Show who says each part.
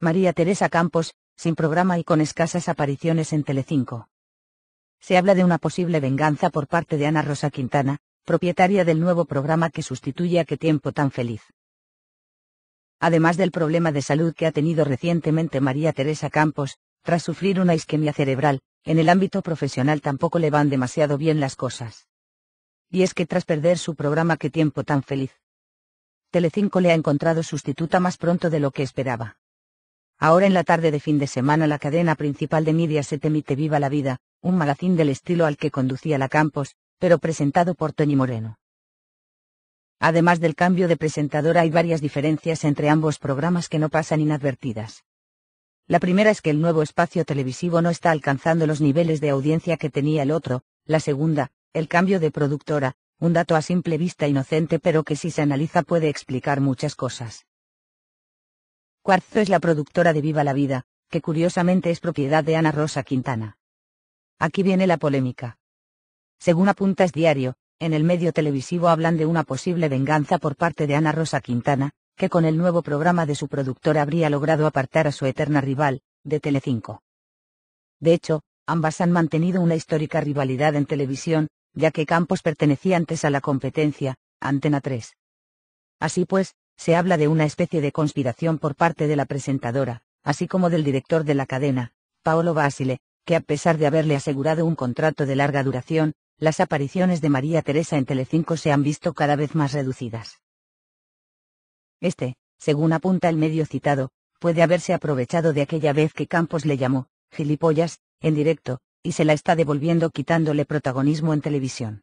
Speaker 1: María Teresa Campos, sin programa y con escasas apariciones en Telecinco. Se habla de una posible venganza por parte de Ana Rosa Quintana, propietaria del nuevo programa que sustituye a Qué tiempo tan feliz. Además del problema de salud que ha tenido recientemente María Teresa Campos, tras sufrir una isquemia cerebral, en el ámbito profesional tampoco le van demasiado bien las cosas. Y es que tras perder su programa Qué tiempo tan feliz, Telecinco le ha encontrado sustituta más pronto de lo que esperaba. Ahora en la tarde de fin de semana la cadena principal de Mediaset emite Viva la Vida, un magazín del estilo al que conducía la Campos, pero presentado por Tony Moreno. Además del cambio de presentador hay varias diferencias entre ambos programas que no pasan inadvertidas. La primera es que el nuevo espacio televisivo no está alcanzando los niveles de audiencia que tenía el otro, la segunda, el cambio de productora, un dato a simple vista inocente pero que si se analiza puede explicar muchas cosas. Cuarzo es la productora de Viva la Vida, que curiosamente es propiedad de Ana Rosa Quintana. Aquí viene la polémica. Según apuntas diario, en el medio televisivo hablan de una posible venganza por parte de Ana Rosa Quintana, que con el nuevo programa de su productora habría logrado apartar a su eterna rival, de Telecinco. De hecho, ambas han mantenido una histórica rivalidad en televisión, ya que Campos pertenecía antes a la competencia, Antena 3. Así pues, se habla de una especie de conspiración por parte de la presentadora, así como del director de la cadena, Paolo Basile, que a pesar de haberle asegurado un contrato de larga duración, las apariciones de María Teresa en Telecinco se han visto cada vez más reducidas. Este, según apunta el medio citado, puede haberse aprovechado de aquella vez que Campos le llamó, gilipollas, en directo, y se la está devolviendo quitándole protagonismo en televisión.